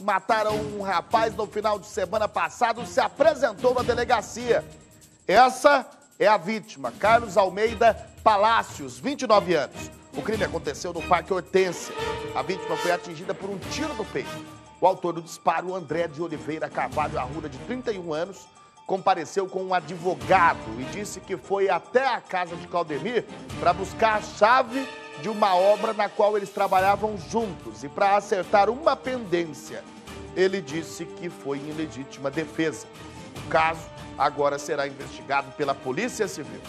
mataram um rapaz no final de semana passado se apresentou na delegacia. Essa é a vítima, Carlos Almeida Palácios, 29 anos. O crime aconteceu no Parque Hortência. A vítima foi atingida por um tiro no peito. O autor do disparo, André de Oliveira Carvalho Arruda, de 31 anos, compareceu com um advogado e disse que foi até a casa de Claudemir para buscar a chave de uma obra na qual eles trabalhavam juntos e para acertar uma pendência. Ele disse que foi em legítima defesa. O caso agora será investigado pela Polícia Civil.